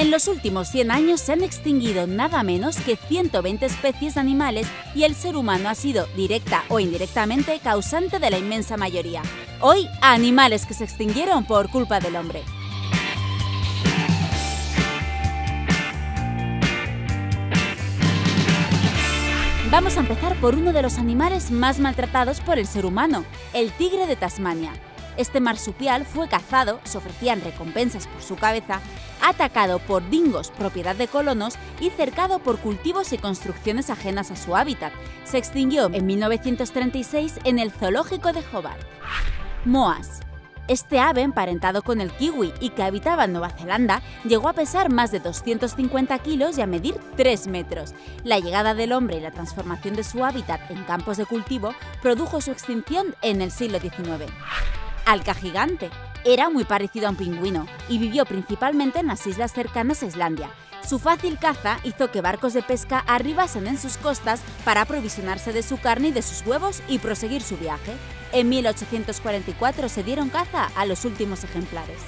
En los últimos 100 años se han extinguido nada menos que 120 especies de animales y el ser humano ha sido, directa o indirectamente, causante de la inmensa mayoría. Hoy, animales que se extinguieron por culpa del hombre. Vamos a empezar por uno de los animales más maltratados por el ser humano, el tigre de Tasmania. Este marsupial fue cazado, se ofrecían recompensas por su cabeza, atacado por dingos propiedad de colonos y cercado por cultivos y construcciones ajenas a su hábitat. Se extinguió en 1936 en el zoológico de Hobart. Moas. Este ave, emparentado con el kiwi y que habitaba en Nueva Zelanda, llegó a pesar más de 250 kilos y a medir 3 metros. La llegada del hombre y la transformación de su hábitat en campos de cultivo produjo su extinción en el siglo XIX. Alca gigante. Era muy parecido a un pingüino y vivió principalmente en las islas cercanas a Islandia. Su fácil caza hizo que barcos de pesca arribasen en sus costas para aprovisionarse de su carne y de sus huevos y proseguir su viaje. En 1844 se dieron caza a los últimos ejemplares.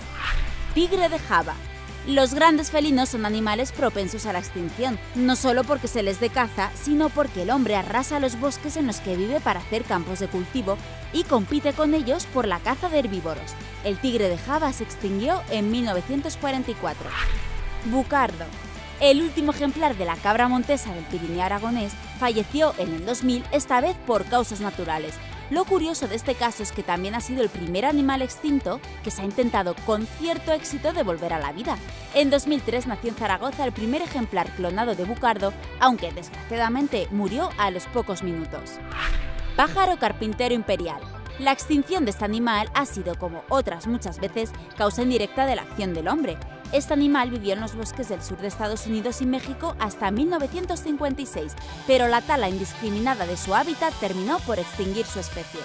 Tigre de Java. Los grandes felinos son animales propensos a la extinción, no solo porque se les dé caza, sino porque el hombre arrasa los bosques en los que vive para hacer campos de cultivo y compite con ellos por la caza de herbívoros. El tigre de Java se extinguió en 1944. Bucardo. El último ejemplar de la cabra montesa del Pirineo aragonés falleció en el 2000, esta vez por causas naturales. Lo curioso de este caso es que también ha sido el primer animal extinto que se ha intentado con cierto éxito devolver a la vida. En 2003 nació en Zaragoza el primer ejemplar clonado de bucardo, aunque desgraciadamente murió a los pocos minutos. Pájaro carpintero imperial. La extinción de este animal ha sido, como otras muchas veces, causa indirecta de la acción del hombre. Este animal vivió en los bosques del sur de Estados Unidos y México hasta 1956, pero la tala indiscriminada de su hábitat terminó por extinguir su especie.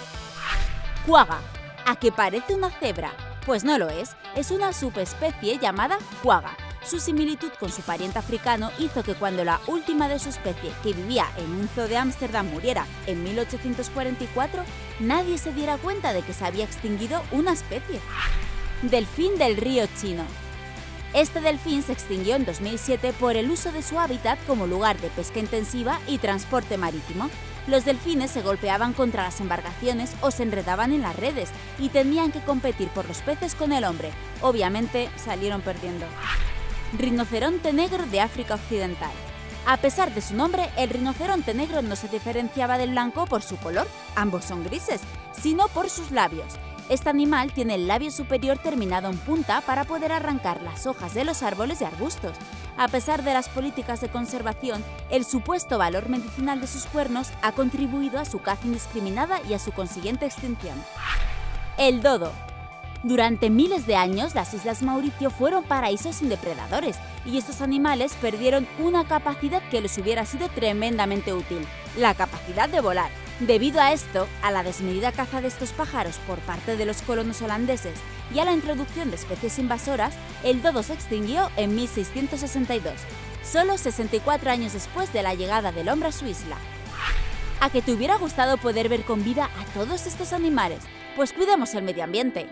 Cuaga. ¿A qué parece una cebra? Pues no lo es, es una subespecie llamada cuaga. Su similitud con su pariente africano hizo que cuando la última de su especie, que vivía en un zoo de Ámsterdam, muriera en 1844, nadie se diera cuenta de que se había extinguido una especie. Delfín del río Chino. Este delfín se extinguió en 2007 por el uso de su hábitat como lugar de pesca intensiva y transporte marítimo. Los delfines se golpeaban contra las embarcaciones o se enredaban en las redes y tenían que competir por los peces con el hombre. Obviamente salieron perdiendo. Rinoceronte negro de África Occidental. A pesar de su nombre, el rinoceronte negro no se diferenciaba del blanco por su color, ambos son grises, sino por sus labios. Este animal tiene el labio superior terminado en punta para poder arrancar las hojas de los árboles y arbustos. A pesar de las políticas de conservación, el supuesto valor medicinal de sus cuernos ha contribuido a su caza indiscriminada y a su consiguiente extinción. El dodo. Durante miles de años, las Islas Mauricio fueron paraísos sin depredadores y estos animales perdieron una capacidad que les hubiera sido tremendamente útil, la capacidad de volar. Debido a esto, a la desmedida caza de estos pájaros por parte de los colonos holandeses y a la introducción de especies invasoras, el dodo se extinguió en 1662, solo 64 años después de la llegada del hombre a su isla. ¿A que te hubiera gustado poder ver con vida a todos estos animales? Pues cuidemos el medio ambiente.